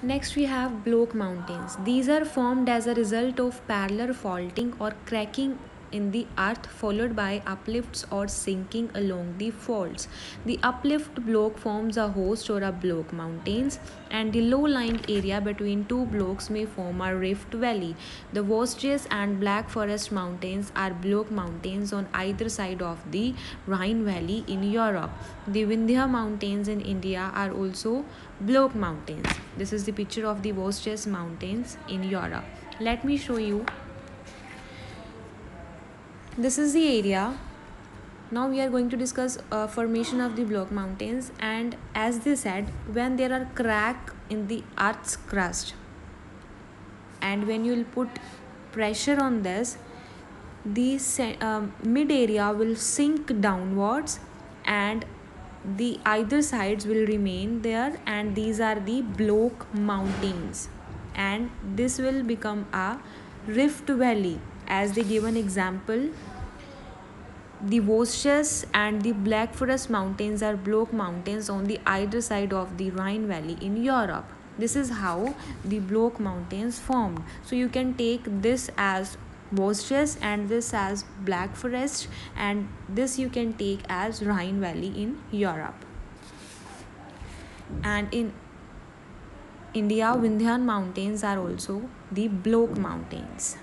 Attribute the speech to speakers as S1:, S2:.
S1: Next we have block mountains. These are formed as a result of parallel faulting or cracking in the earth followed by uplifts or sinking along the faults. The uplift block forms a horst or a block mountains and the low-lying area between two blocks may form a rift valley. The Vosges and Black Forest mountains are block mountains on either side of the Rhine valley in Europe. The Vindhya mountains in India are also block mountains. This is the picture of the Vosges mountains in Europe. Let me show you this is the area. Now we are going to discuss uh, formation of the block mountains. And as they said when there are crack in the earth's crust and when you will put pressure on this the um, mid area will sink downwards and the either sides will remain there. And these are the block mountains. And this will become a rift valley as they give an example the Vosges and the Black Forest mountains are block mountains on the either side of the Rhine Valley in Europe. This is how the block mountains formed. So you can take this as Vosges and this as Black Forest and this you can take as Rhine Valley in Europe. And in India, Vindhyan mountains are also the block mountains.